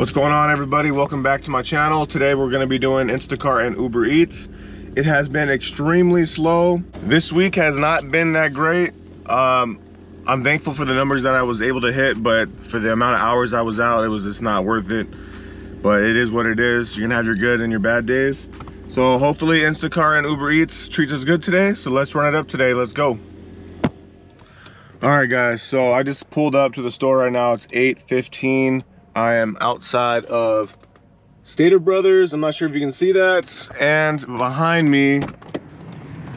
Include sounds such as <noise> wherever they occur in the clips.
What's going on everybody? Welcome back to my channel. Today we're gonna be doing Instacart and Uber Eats. It has been extremely slow. This week has not been that great. Um, I'm thankful for the numbers that I was able to hit, but for the amount of hours I was out, it was just not worth it. But it is what it is. You're gonna have your good and your bad days. So hopefully Instacart and Uber Eats treats us good today. So let's run it up today, let's go. All right guys, so I just pulled up to the store right now. It's 8.15. I am outside of Stater Brothers. I'm not sure if you can see that. And behind me,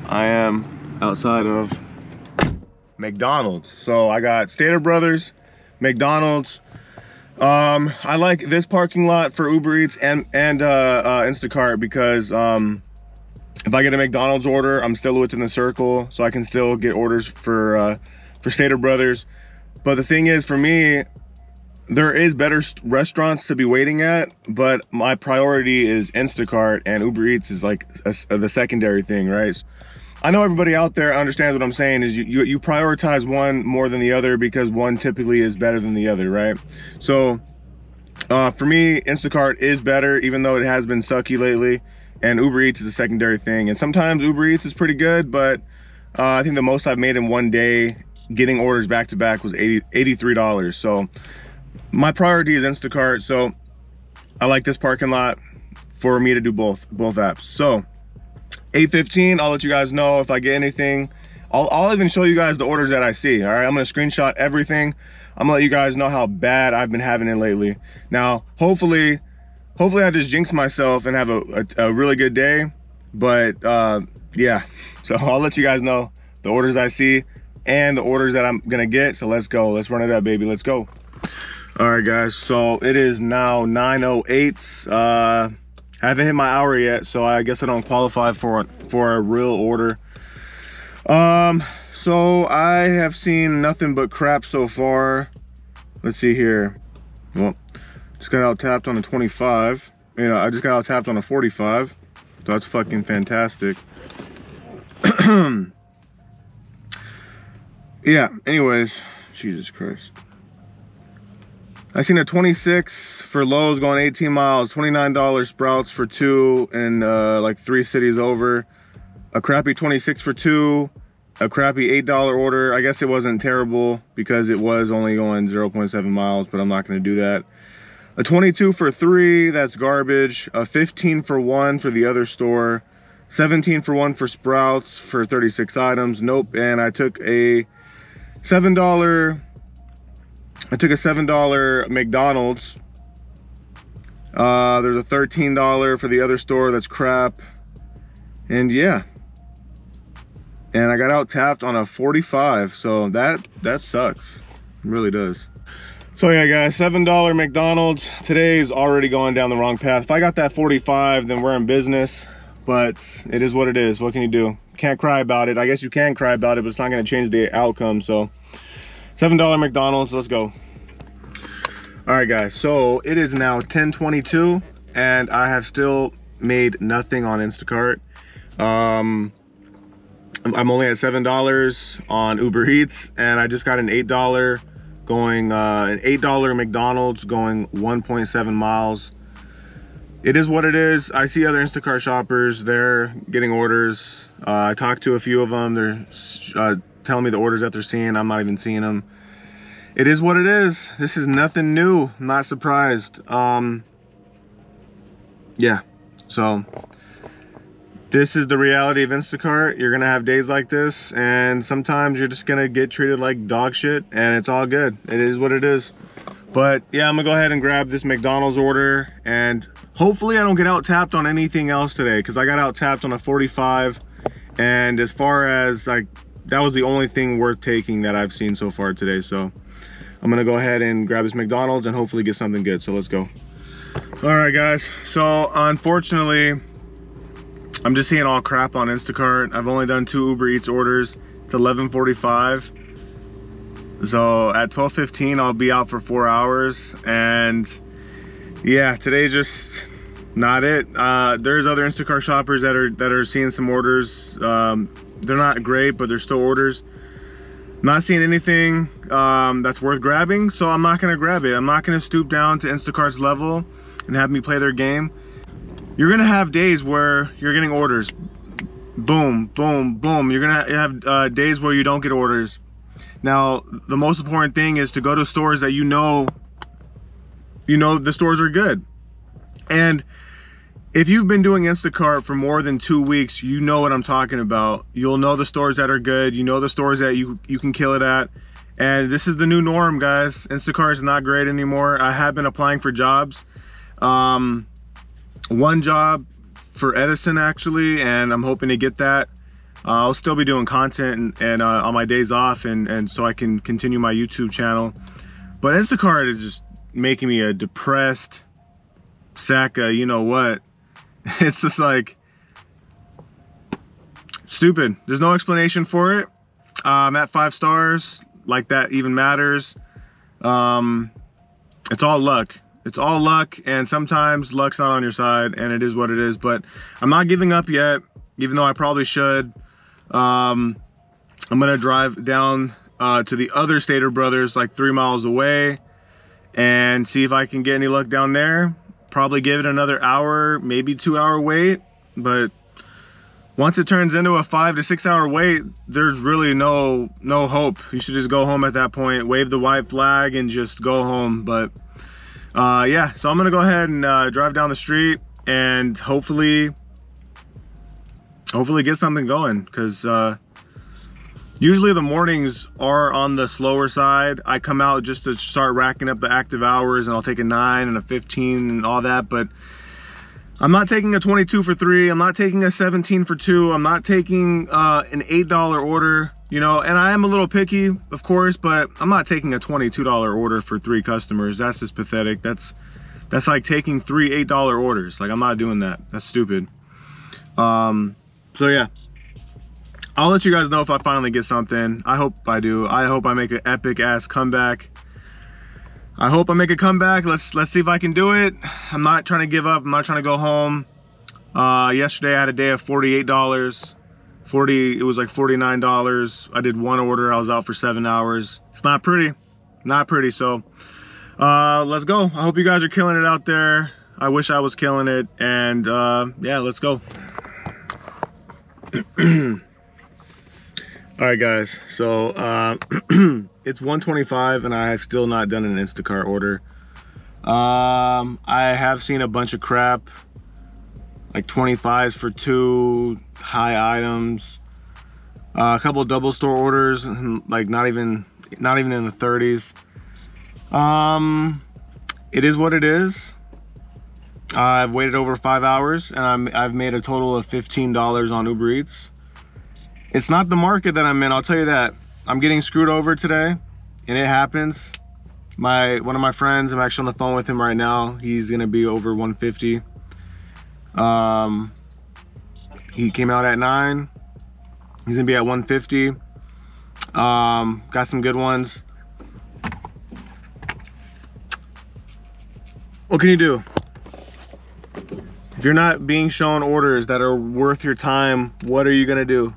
I am outside of McDonald's. So I got Stater Brothers, McDonald's. Um, I like this parking lot for Uber Eats and, and uh, uh, Instacart because um, if I get a McDonald's order, I'm still within the circle. So I can still get orders for, uh, for Stater Brothers. But the thing is, for me, there is better restaurants to be waiting at, but my priority is Instacart and Uber Eats is like a, a, the secondary thing, right? I know everybody out there understands what I'm saying is you, you, you prioritize one more than the other because one typically is better than the other, right? So uh, for me, Instacart is better, even though it has been sucky lately. And Uber Eats is a secondary thing. And sometimes Uber Eats is pretty good, but uh, I think the most I've made in one day getting orders back to back was 80, $83. So my priority is Instacart, so I like this parking lot for me to do both both apps. So 815, I'll let you guys know if I get anything. I'll, I'll even show you guys the orders that I see. All right, I'm gonna screenshot everything. I'm gonna let you guys know how bad I've been having it lately. Now, hopefully, hopefully I just jinx myself and have a, a, a really good day. But uh, yeah, <laughs> so I'll let you guys know the orders I see and the orders that I'm gonna get. So let's go, let's run it up, baby, let's go all right guys so it is now 908 uh I haven't hit my hour yet so i guess i don't qualify for for a real order. Um so i have seen nothing but crap so far. Let's see here. Well just got out tapped on a 25 you know i just got out tapped on a 45 so that's fucking fantastic. <clears throat> Yeah anyways jesus christ I seen a 26 for Lowe's going 18 miles, $29 Sprouts for two in uh, like three cities over. A crappy 26 for two, a crappy $8 order. I guess it wasn't terrible because it was only going 0.7 miles, but I'm not gonna do that. A 22 for three, that's garbage. A 15 for one for the other store. 17 for one for Sprouts for 36 items. Nope, and I took a $7 I took a $7 McDonald's. Uh, there's a $13 for the other store that's crap. And yeah. And I got out tapped on a 45. So that, that sucks. It really does. So yeah, guys, $7 McDonald's. Today's already going down the wrong path. If I got that 45, then we're in business. But it is what it is. What can you do? Can't cry about it. I guess you can cry about it, but it's not going to change the outcome. So $7 McDonald's, let's go. All right, guys, so it is now 1022 and I have still made nothing on Instacart. Um, I'm only at $7 on Uber Eats and I just got an $8 going, uh, an $8 McDonald's going 1.7 miles. It is what it is. I see other Instacart shoppers, they're getting orders. Uh, I talked to a few of them. They're uh, telling me the orders that they're seeing. I'm not even seeing them. It is what it is. This is nothing new. I'm not surprised. Um, yeah. So this is the reality of Instacart. You're gonna have days like this, and sometimes you're just gonna get treated like dog shit, and it's all good. It is what it is. But yeah, I'm gonna go ahead and grab this McDonald's order, and hopefully I don't get out tapped on anything else today, because I got out tapped on a 45, and as far as like that was the only thing worth taking that I've seen so far today. So I'm gonna go ahead and grab this McDonald's and hopefully get something good. So let's go. All right, guys. So unfortunately, I'm just seeing all crap on Instacart. I've only done two Uber Eats orders. It's 11:45. So at 12:15, I'll be out for four hours. And yeah, today's just not it. Uh, there's other Instacart shoppers that are that are seeing some orders. Um, they're not great, but they're still orders. Not seeing anything um, that's worth grabbing, so I'm not gonna grab it. I'm not gonna stoop down to Instacart's level and have me play their game. You're gonna have days where you're getting orders. Boom, boom, boom. You're gonna have uh, days where you don't get orders. Now, the most important thing is to go to stores that you know, you know the stores are good. And if you've been doing Instacart for more than two weeks, you know what I'm talking about. You'll know the stores that are good. You know the stores that you, you can kill it at. And this is the new norm, guys. Instacart is not great anymore. I have been applying for jobs. Um, one job for Edison, actually, and I'm hoping to get that. Uh, I'll still be doing content and, and uh, on my days off, and, and so I can continue my YouTube channel. But Instacart is just making me a depressed sack of, you know what, <laughs> It's just like stupid. There's no explanation for it. I'm at five stars. Like that even matters. Um, it's all luck. It's all luck, and sometimes luck's not on your side, and it is what it is. But I'm not giving up yet, even though I probably should. Um, I'm gonna drive down uh, to the other Stater Brothers, like three miles away, and see if I can get any luck down there probably give it another hour, maybe two hour wait. But once it turns into a five to six hour wait, there's really no no hope. You should just go home at that point, wave the white flag and just go home. But uh, yeah, so I'm gonna go ahead and uh, drive down the street and hopefully, hopefully get something going because uh, Usually the mornings are on the slower side. I come out just to start racking up the active hours and I'll take a nine and a 15 and all that, but I'm not taking a 22 for three. I'm not taking a 17 for two. I'm not taking uh, an $8 order, you know, and I am a little picky, of course, but I'm not taking a $22 order for three customers. That's just pathetic. That's, that's like taking three $8 orders. Like I'm not doing that. That's stupid. Um, so yeah, I'll let you guys know if I finally get something. I hope I do. I hope I make an epic ass comeback. I hope I make a comeback. Let's let's see if I can do it. I'm not trying to give up. I'm not trying to go home. Uh, yesterday I had a day of $48. 40, it was like $49. I did one order. I was out for seven hours. It's not pretty. Not pretty. So uh, let's go. I hope you guys are killing it out there. I wish I was killing it. And uh, yeah, let's go. <clears throat> all right guys. So uh, <clears throat> it's 125 and i have still not done an instacart order. Um, i have seen a bunch of crap like 25s for two high items uh, a couple double store orders like not even not even in the 30s um it is what it is. I've waited over five hours and I'm, i've made a total of $15 on uber eats it's not the market that I'm in, I'll tell you that. I'm getting screwed over today, and it happens. My One of my friends, I'm actually on the phone with him right now. He's gonna be over 150. Um, he came out at nine. He's gonna be at 150. Um, got some good ones. What can you do? If you're not being shown orders that are worth your time, what are you gonna do?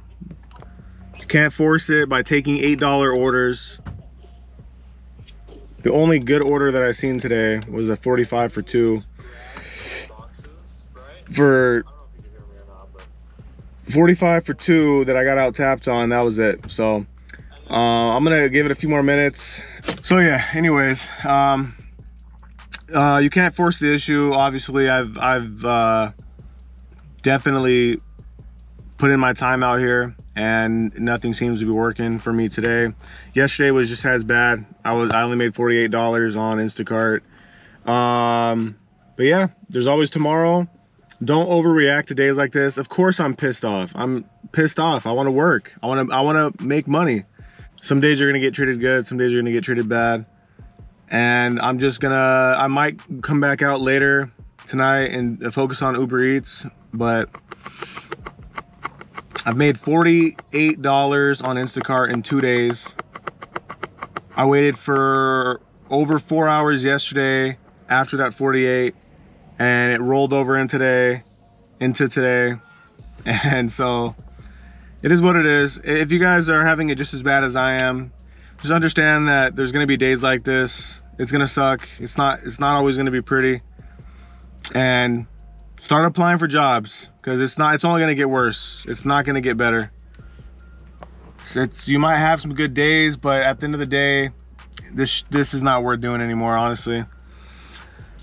Can't force it by taking $8 orders. The only good order that I've seen today was a 45 for two. For 45 for two that I got out tapped on, that was it. So uh, I'm gonna give it a few more minutes. So yeah, anyways, um, uh, you can't force the issue. Obviously, I've, I've uh, definitely put in my time out here and nothing seems to be working for me today. Yesterday was just as bad. I was I only made $48 on Instacart. Um, but yeah, there's always tomorrow. Don't overreact to days like this. Of course I'm pissed off. I'm pissed off. I want to work. I want to I want to make money. Some days you're going to get treated good, some days you're going to get treated bad. And I'm just going to I might come back out later tonight and focus on Uber Eats, but I've made $48 on Instacart in two days. I waited for over four hours yesterday after that 48 and it rolled over in today, into today. <laughs> And so it is what it is. If you guys are having it just as bad as I am, just understand that there's gonna be days like this. It's gonna suck. It's not it's not always gonna be pretty. And start applying for jobs because it's not it's only gonna get worse. It's not gonna get better. It's you might have some good days, but at the end of the day, this this is not worth doing anymore, honestly.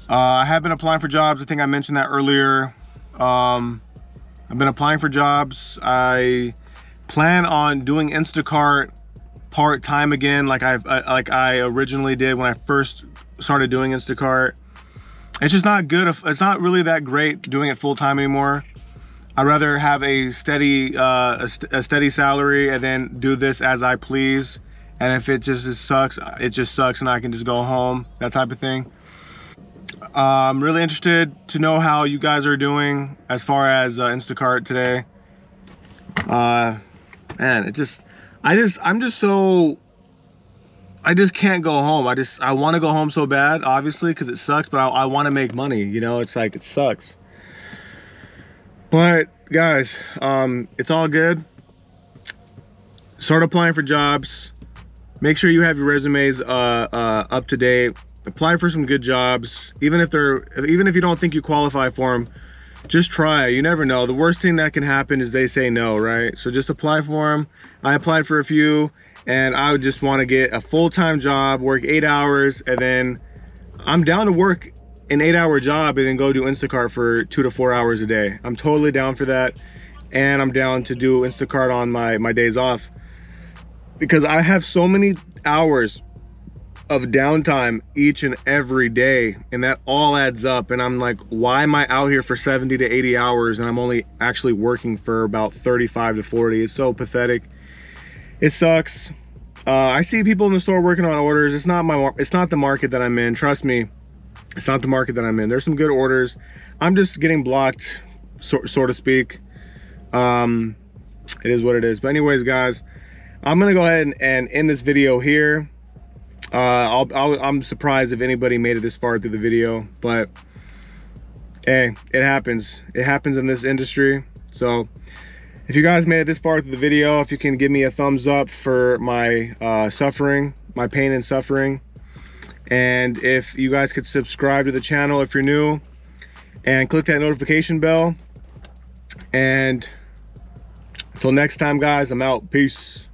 Uh, I have been applying for jobs. I think I mentioned that earlier. Um, I've been applying for jobs. I plan on doing Instacart part-time again like I like I originally did when I first started doing Instacart. It's just not good. If, It's not really that great doing it full-time anymore. I'd rather have a steady uh, a, st a, steady salary and then do this as I please. And if it just sucks, it just sucks and I can just go home, that type of thing. Uh, I'm really interested to know how you guys are doing as far as uh, Instacart today. Uh, man, it just, I just, I'm just so, I just can't go home. I just, I want to go home so bad, obviously, because it sucks, but I, I want to make money, you know? It's like, it sucks. But guys, um, it's all good. Start applying for jobs. Make sure you have your resumes uh, uh, up to date. Apply for some good jobs. Even if they're, even if you don't think you qualify for them, just try. You never know. The worst thing that can happen is they say no, right? So just apply for them. I applied for a few, and I would just want to get a full-time job, work eight hours, and then I'm down to work an eight hour job and then go do Instacart for two to four hours a day. I'm totally down for that. And I'm down to do Instacart on my, my days off because I have so many hours of downtime each and every day and that all adds up and I'm like why am I out here for 70 to 80 hours and I'm only actually working for about 35 to 40 it's so pathetic it sucks uh, I see people in the store working on orders it's not my it's not the market that I'm in trust me it's not the market that I'm in. There's some good orders. I'm just getting blocked, so, so to speak. Um, it is what it is. But anyways, guys, I'm gonna go ahead and, and end this video here. Uh, I'll, I'll, I'm surprised if anybody made it this far through the video, but hey, it happens. It happens in this industry. So if you guys made it this far through the video, if you can give me a thumbs up for my uh, suffering, my pain and suffering, and if you guys could subscribe to the channel if you're new and click that notification bell. And until next time, guys, I'm out. Peace.